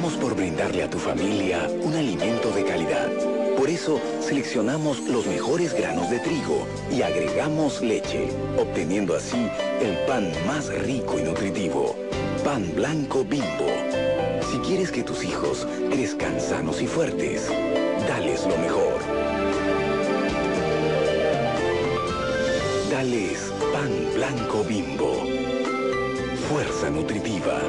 por brindarle a tu familia un alimento de calidad. Por eso, seleccionamos los mejores granos de trigo y agregamos leche, obteniendo así el pan más rico y nutritivo. Pan blanco bimbo. Si quieres que tus hijos crezcan sanos y fuertes, dales lo mejor. Dales pan blanco bimbo. Fuerza nutritiva.